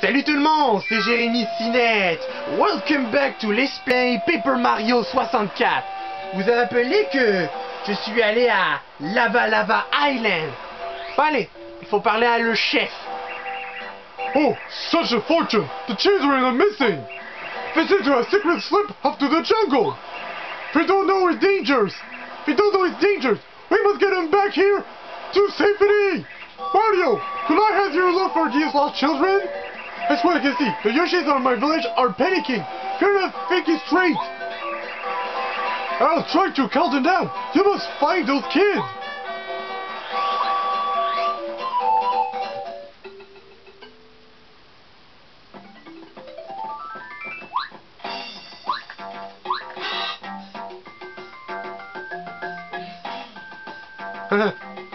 Salut tout le monde, c'est Jérémie Sinnett. Welcome back to Let's Play Paper Mario 64. Vous avez appelé que je suis allé à Lava Lava Island. Bon, allez, il faut parler à le chef. Oh, such a fortune! The children are missing! Visit to a secret slip to the jungle! We don't know his dangers! We don't know his dangers! We must get him back here to safety! Mario, could I have your look for these lost children? That's what I can see. The Yoshis of my village are panicking. They're not thinking straight. I'll try to calm them down. You must find those kids.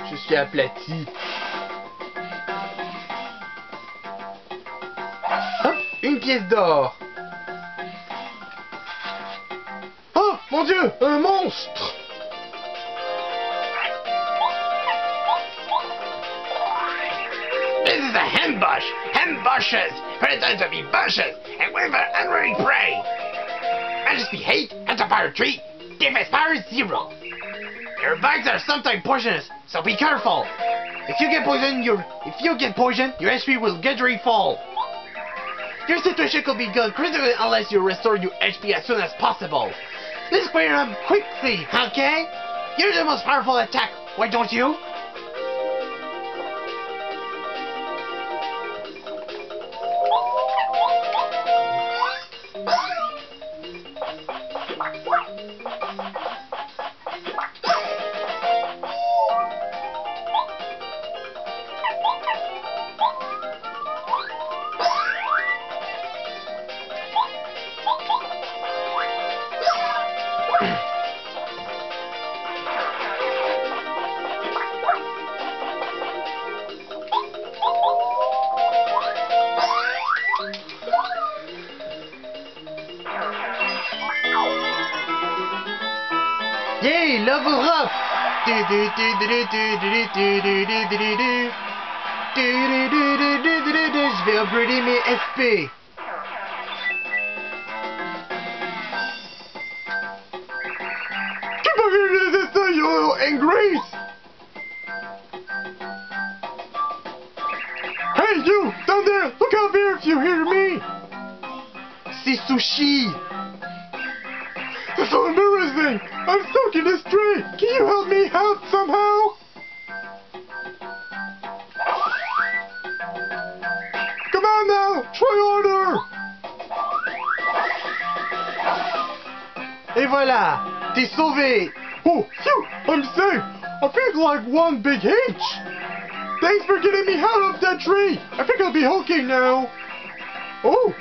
je suis aplati. Une pièce d'or. Oh, mon Dieu, un monstre This is a ambush. Ambushes. Predators of bushes. And with an unruly prey. Majesty hate at the fire tree. Defense power zero. Your bites are sometimes poisonous, so be careful. If you get poisoned, your if you get poisoned, your HP will gradually fall. Your situation could be good critical unless you restore your HP as soon as possible. Let's clear them quickly, okay? You're the most powerful attack, why don't you? Do do do do do do do do do do do do do. Do do do do do do upgrader mes FP. Keep on here, this is you and Grace! Hey, you! Down there! Look out there if you hear me! C'est Sushie! This is so embarrassing! I'm stuck in this tree! Can you help me out somehow? Come on now! Try harder! Et voilà! T'es sauvé! Oh, phew! I'm safe! I feel like one big hitch! Thanks for getting me out of that tree! I think I'll be hulking now! Oh!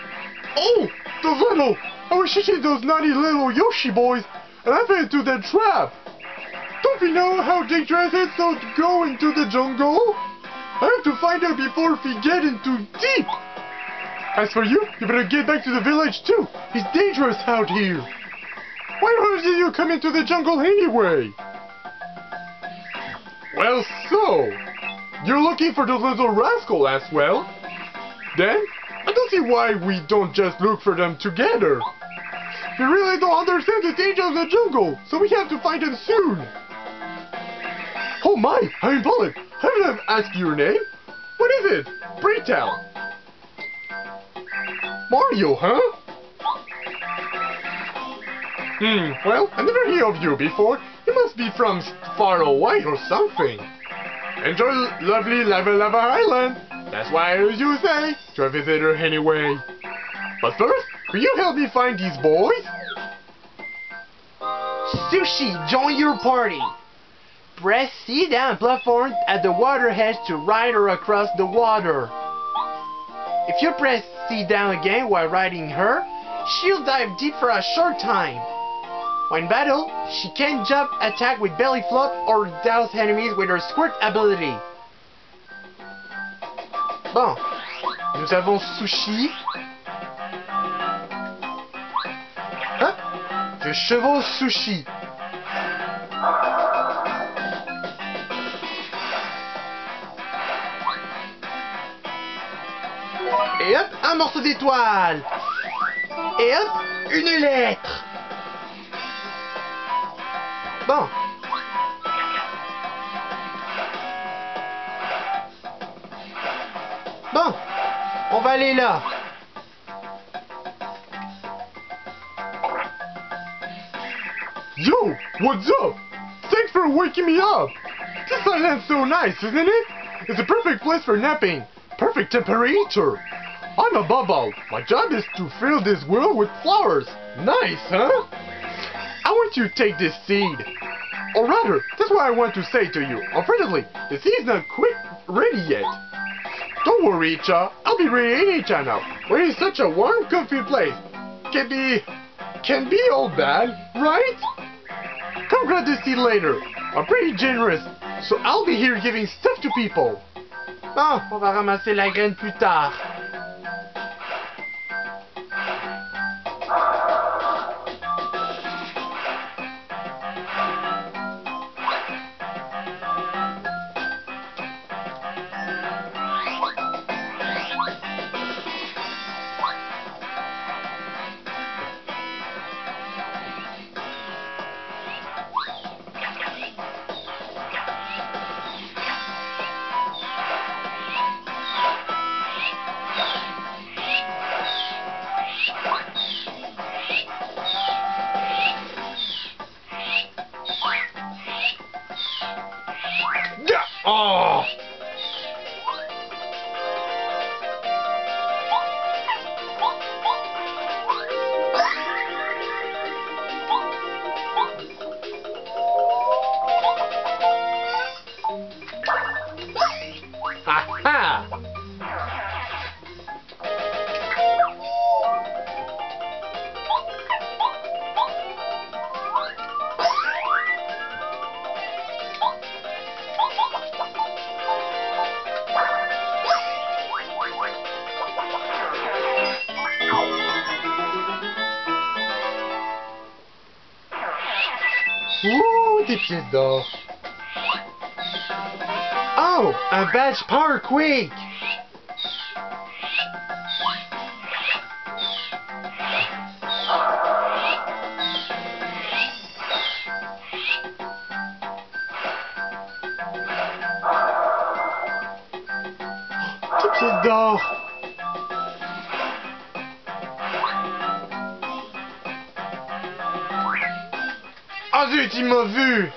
Oh! Those little... I was shooting those naughty little Yoshi boys, and I fell into that trap! Don't you know how dangerous it's to go into the jungle? I have to find out before we get into deep! As for you, you better get back to the village too! It's dangerous out here! Why did you come into the jungle anyway? Well, so, you're looking for the little rascal as well? Then, I don't see why we don't just look for them together. We really don't understand the danger of the jungle, so we have to find them soon. Oh my, I'm Bullet. I asked your name? What is it? Pray. Mario, huh? Hmm, well, I never heard of you before. You must be from far away or something. Enjoy lovely Lava Lava Island. That's why you say to a visitor anyway. But first, will you help me find these boys? Sushie, join your party! Press C down platform at the water edge to ride her across the water. If you press C down again while riding her, she'll dive deep for a short time. When battle, she can jump, attack with belly flop, or douse enemies with her squirt ability. Bon, nous avons Sushie. Je chevauche Sushi. Et un morceau d'étoile. Et hop, une lettre. Bon. Bon, on va aller là. What's up? Thanks for waking me up. This island's so nice, isn't it? It's a perfect place for napping. Perfect temperature. I'm a bubble. My job is to fill this world with flowers. Nice, huh? I want you to take this seed. Or rather, that's what I want to say to you. Unfortunately, the seed's not quite ready yet. Don't worry, Cha. I'll be ready any time now. We're in such a warm, comfy place. Can be... can be all bad, right? Come grab this seed later. I'm pretty generous, so I'll be here giving stuff to people. Bon, on va ramasser la graine plus tard. Oh. D'or. Oh, Power Quake! Des pièces d'or! Ah zut, il m'a vu!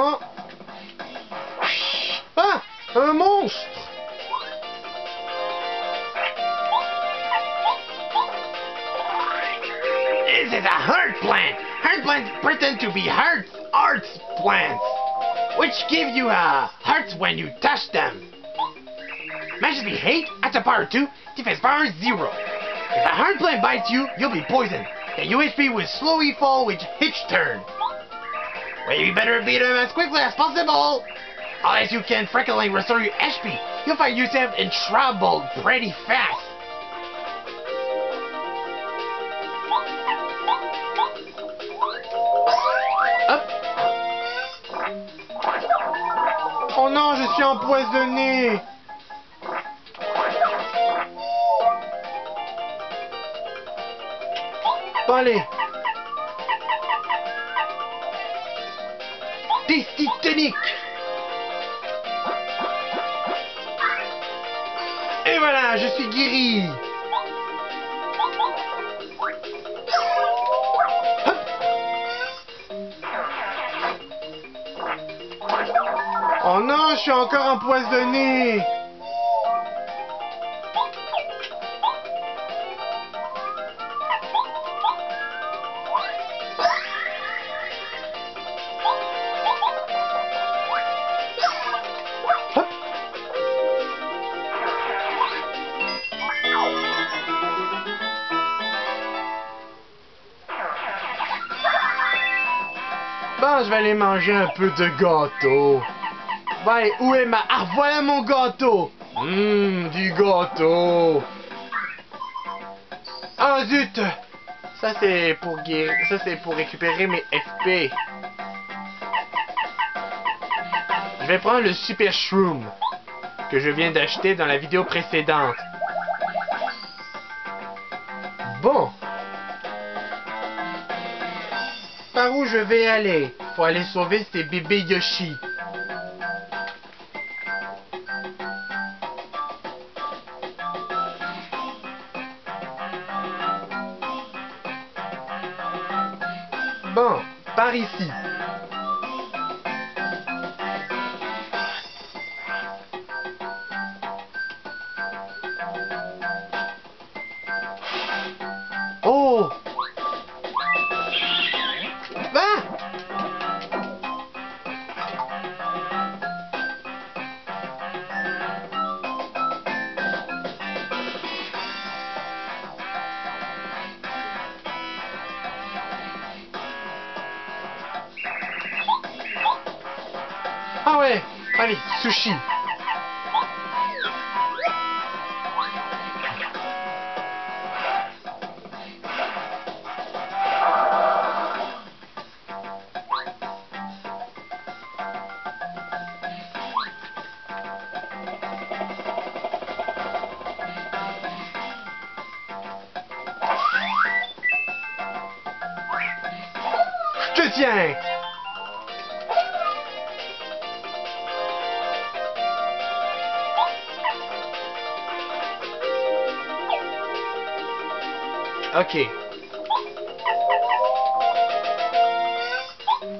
Ah Un monstre This is a heart plant. Heart plants pretend to be hearts, arts plants, which give you uh, hearts when you touch them. Majesty hate at the power 2, defense power 0. If a heart plant bites you, you'll be poisoned. The UHP will slowly fall with each turn. Well, you better beat him as quickly as possible! Unless you can frequently restore your HP, you'll find yourself in trouble pretty fast! Oh non, je suis empoisonné allez, Tonique Et voilà, je suis guéri. Oh non, je suis encore empoisonné manger un peu de gâteau. Ouais, où est ma... Ah, voilà mon gâteau Hum, du gâteau Ah, zut Ça, c'est pour guérir... Ça, c'est pour récupérer mes FP. Je vais prendre le Super Shroom que je viens d'acheter dans la vidéo précédente. Bon. Par où je vais aller? Pour aller sauver ces bébés Yoshi Bon, par ici. Ah ouais. Allez, sushi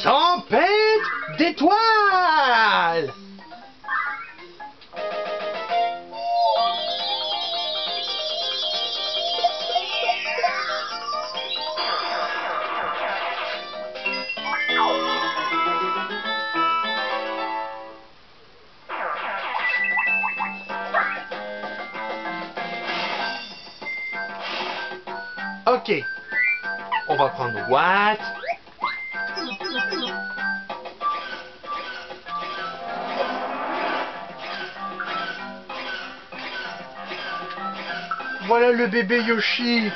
Tempête d'étoiles va prendre what Voilà le bébé Yoshi.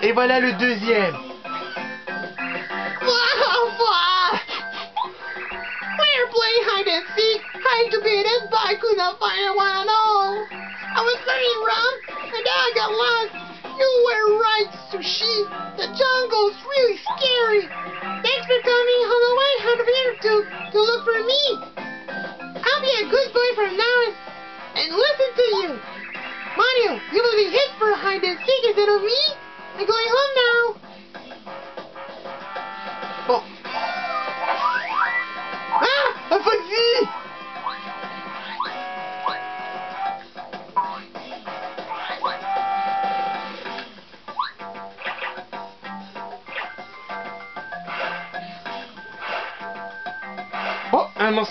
Et voilà le deuxième. Fire one and all. I was very wrong, and now I got lost. You were right, Sushie. The jungle's really scary. Thanks for coming all the way out here to, to look for me. I'll be a good boy from now on and listen to you. Mario, you will be hit for hide and seek instead of me.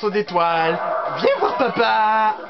Morceau d'étoile. Viens voir papa.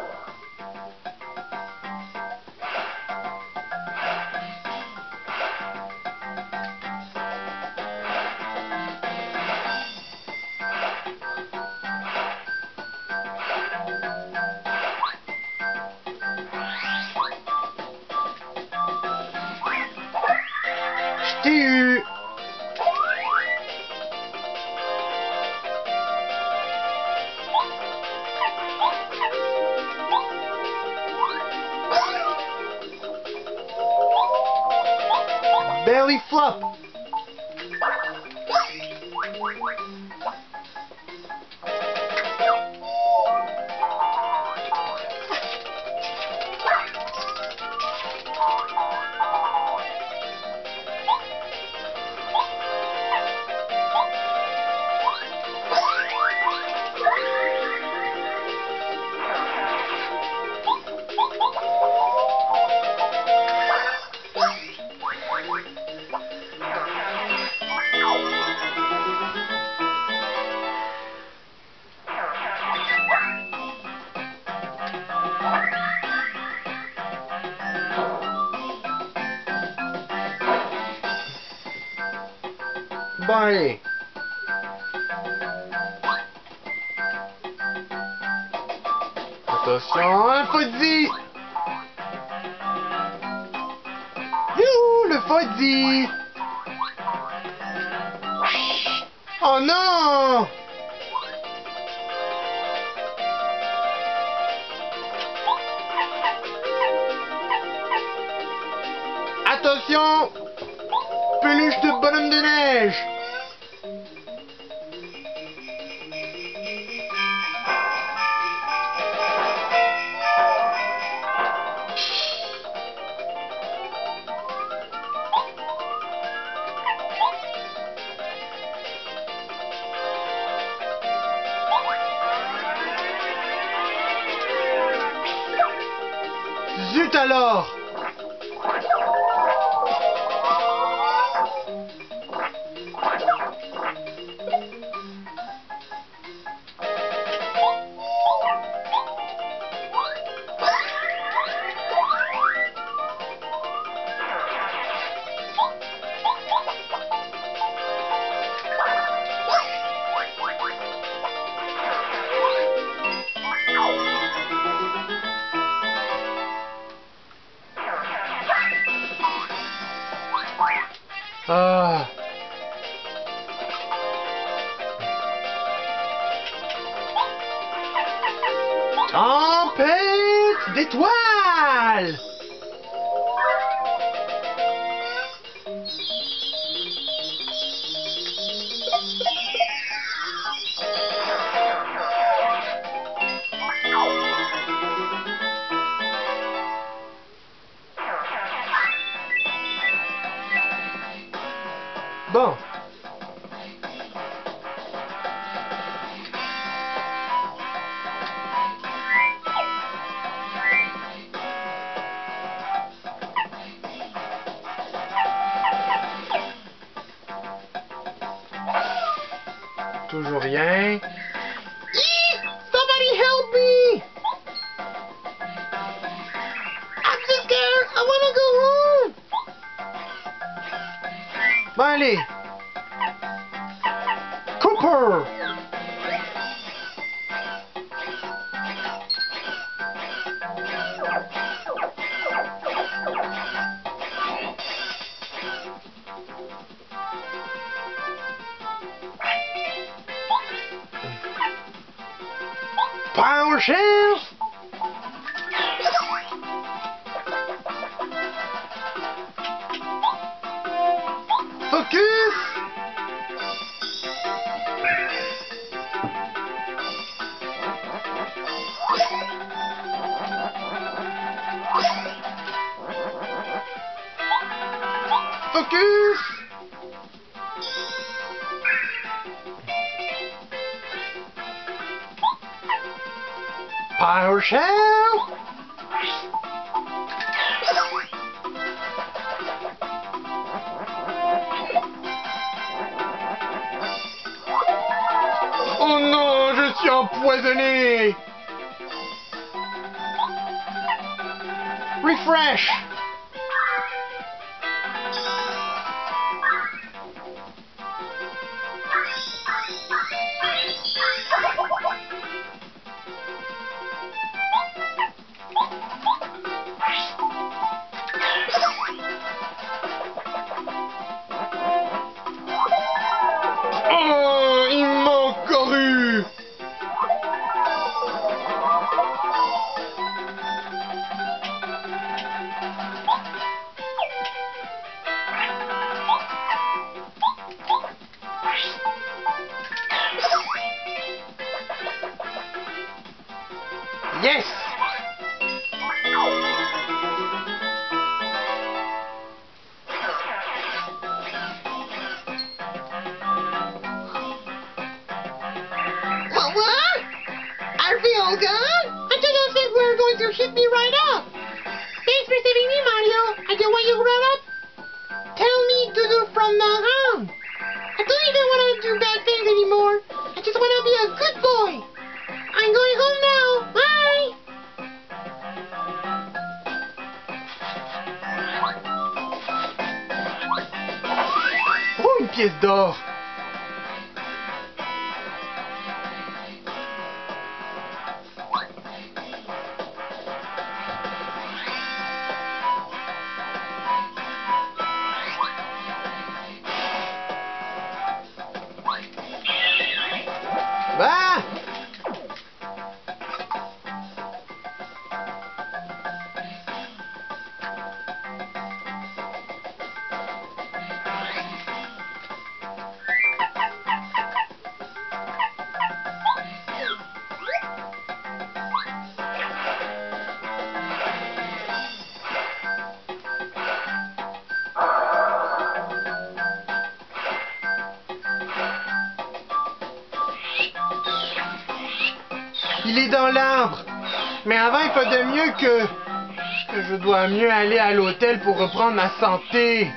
bölüştü benim deniş. Ah. Tempête d'étoiles Bon. Toujours Power shell! Oh non, je suis empoisonné! Refresh! calles. Que... je dois mieux aller à l'hôtel pour reprendre ma santé.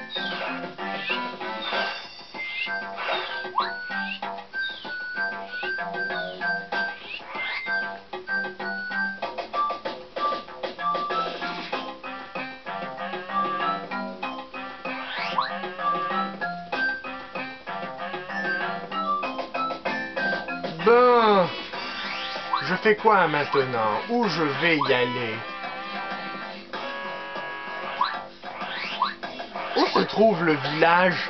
Bon, je fais quoi maintenant? Où je vais y aller? Où se trouve le village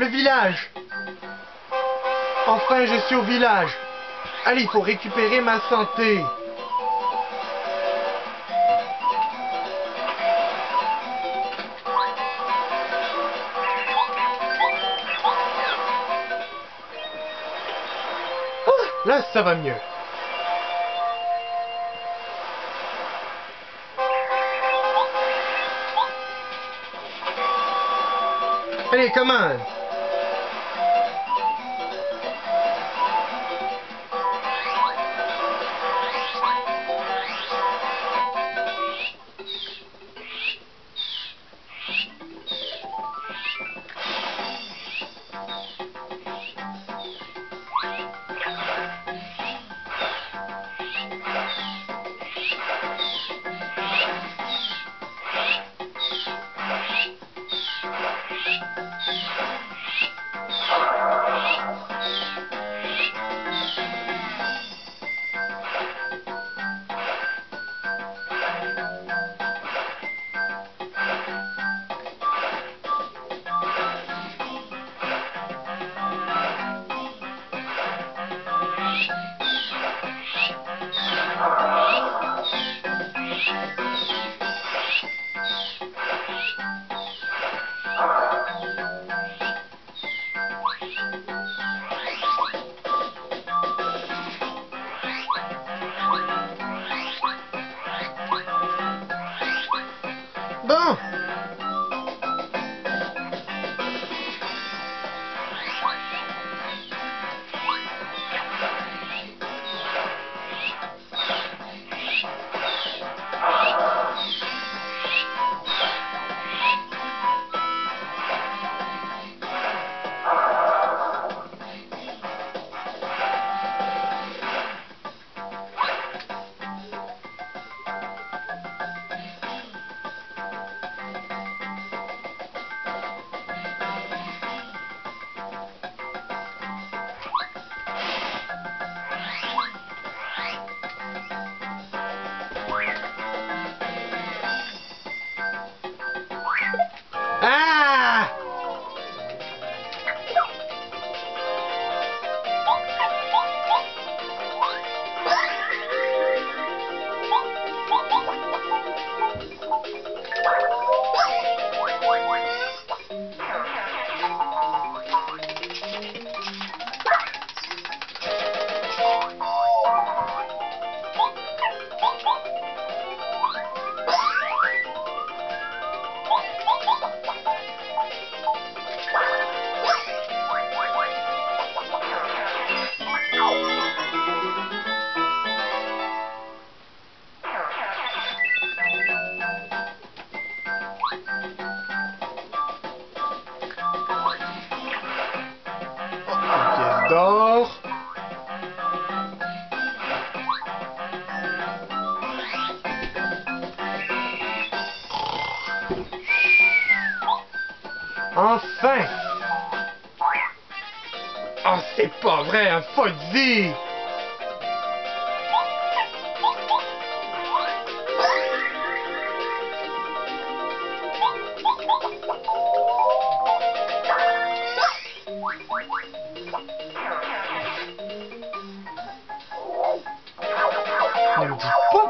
le village. Enfin, je suis au village. Allez, il faut récupérer ma santé. Ah, Là, ça va mieux. Allez, come.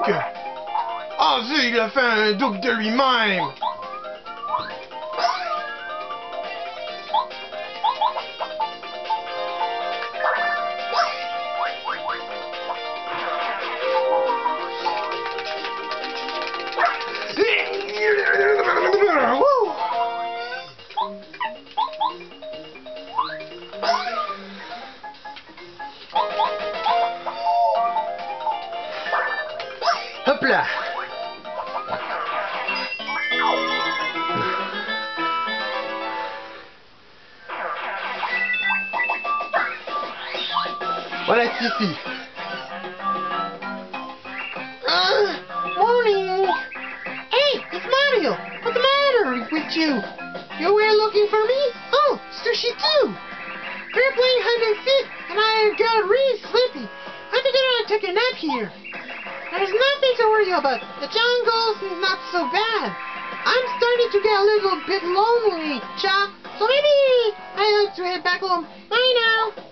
Que... Ah, zut, il a fait un double de lui-même! It's Mario. What's the matter with you? You were looking for me? Oh, sushie too. We were playing hide and seek, and I got really sleepy. I figured I'd take a nap here. There's nothing to worry about. The jungle's not so bad. I'm starting to get a little bit lonely, Cha. So maybe I ought to head back home. Bye now.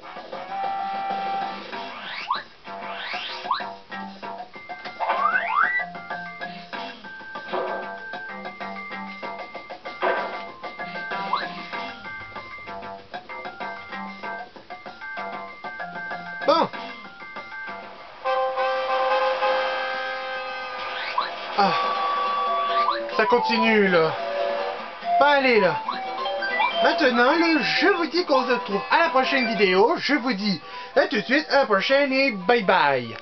Continue, là. Bon, allez, là. Maintenant, je vous dis qu'on se retrouve à la prochaine vidéo. Je vous dis à tout de suite, à la prochaine et bye bye.